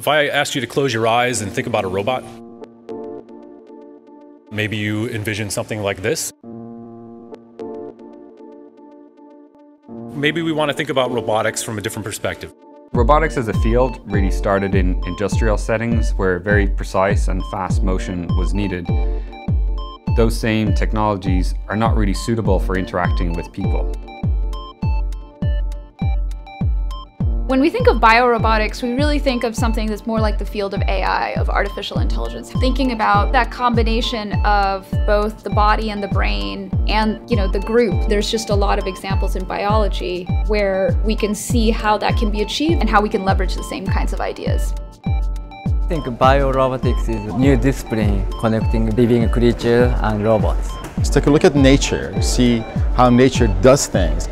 If I asked you to close your eyes and think about a robot, maybe you envision something like this. Maybe we want to think about robotics from a different perspective. Robotics as a field really started in industrial settings where very precise and fast motion was needed. Those same technologies are not really suitable for interacting with people. When we think of biorobotics, we really think of something that's more like the field of AI, of artificial intelligence. Thinking about that combination of both the body and the brain and, you know, the group. There's just a lot of examples in biology where we can see how that can be achieved and how we can leverage the same kinds of ideas. I think biorobotics is a new discipline connecting living creatures and robots. Let's take a look at nature, see how nature does things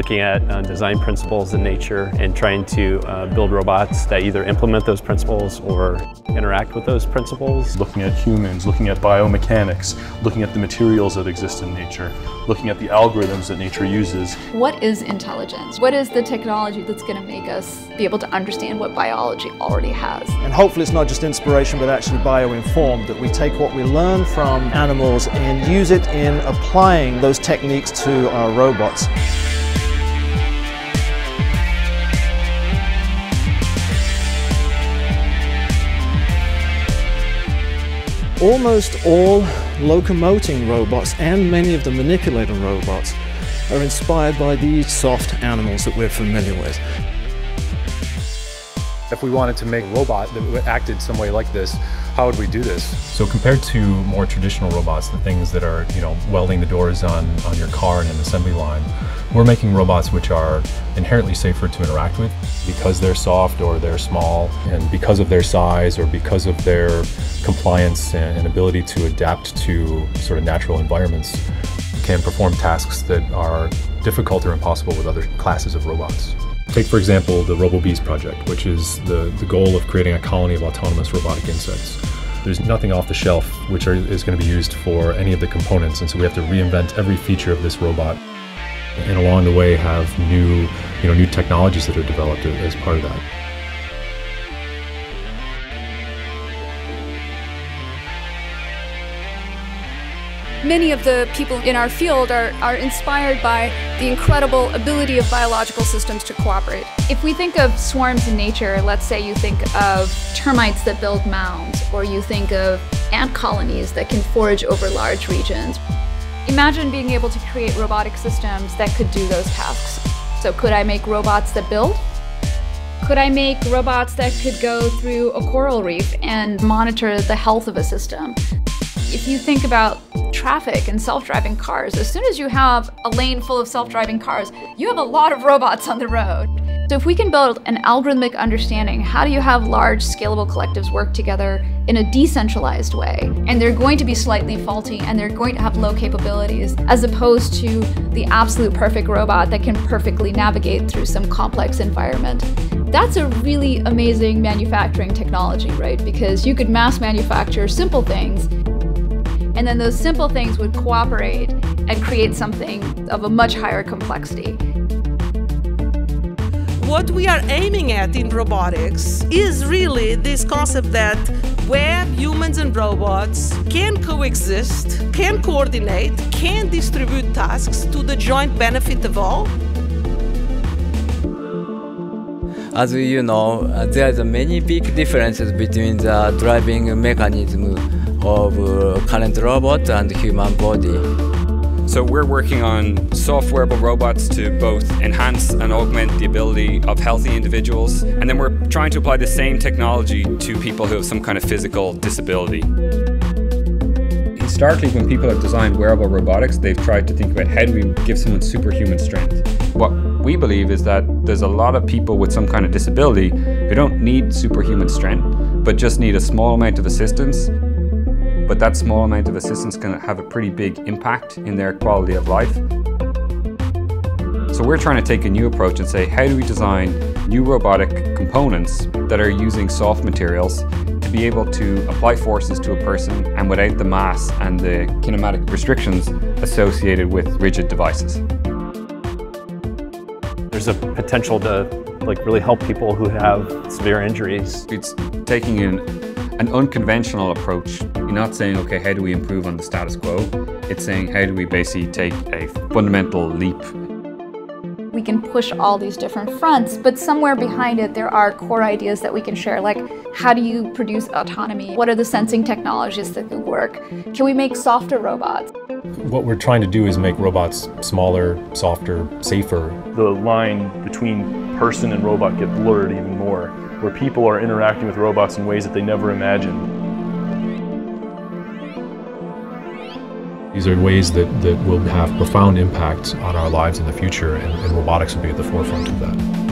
looking at uh, design principles in nature and trying to uh, build robots that either implement those principles or interact with those principles. Looking at humans, looking at biomechanics, looking at the materials that exist in nature, looking at the algorithms that nature uses. What is intelligence? What is the technology that's going to make us be able to understand what biology already has? And hopefully it's not just inspiration but actually bio-informed, that we take what we learn from animals and use it in applying those techniques to our robots. Almost all locomoting robots and many of the manipulating robots are inspired by these soft animals that we're familiar with. If we wanted to make a robot that acted some way like this, how would we do this? So compared to more traditional robots, the things that are, you know, welding the doors on, on your car in an assembly line, we're making robots which are inherently safer to interact with because they're soft or they're small and because of their size or because of their compliance and ability to adapt to sort of natural environments can perform tasks that are difficult or impossible with other classes of robots. Take, for example, the RoboBees project, which is the, the goal of creating a colony of autonomous robotic insects. There's nothing off the shelf which are, is going to be used for any of the components, and so we have to reinvent every feature of this robot and along the way have new, you know, new technologies that are developed as part of that. Many of the people in our field are, are inspired by the incredible ability of biological systems to cooperate. If we think of swarms in nature, let's say you think of termites that build mounds, or you think of ant colonies that can forage over large regions. Imagine being able to create robotic systems that could do those tasks. So could I make robots that build? Could I make robots that could go through a coral reef and monitor the health of a system? If you think about traffic and self-driving cars, as soon as you have a lane full of self-driving cars, you have a lot of robots on the road. So if we can build an algorithmic understanding, how do you have large scalable collectives work together in a decentralized way? And they're going to be slightly faulty and they're going to have low capabilities, as opposed to the absolute perfect robot that can perfectly navigate through some complex environment. That's a really amazing manufacturing technology, right? Because you could mass manufacture simple things and then those simple things would cooperate and create something of a much higher complexity. What we are aiming at in robotics is really this concept that where humans and robots can coexist, can coordinate, can distribute tasks to the joint benefit of all. As you know, there are many big differences between the driving mechanism of uh, current robot and human body. So we're working on soft wearable robots to both enhance and augment the ability of healthy individuals, and then we're trying to apply the same technology to people who have some kind of physical disability. Historically, when people have designed wearable robotics, they've tried to think about how do we give someone superhuman strength. What we believe is that there's a lot of people with some kind of disability who don't need superhuman strength, but just need a small amount of assistance but that small amount of assistance can have a pretty big impact in their quality of life. So we're trying to take a new approach and say, how do we design new robotic components that are using soft materials to be able to apply forces to a person and without the mass and the kinematic restrictions associated with rigid devices. There's a potential to like really help people who have severe injuries. It's taking an, an unconventional approach. You're not saying, okay, how do we improve on the status quo? It's saying, how do we basically take a fundamental leap we can push all these different fronts, but somewhere behind it there are core ideas that we can share, like how do you produce autonomy? What are the sensing technologies that could work? Can we make softer robots? What we're trying to do is make robots smaller, softer, safer. The line between person and robot get blurred even more, where people are interacting with robots in ways that they never imagined. These are ways that, that will have profound impacts on our lives in the future, and, and robotics will be at the forefront of that.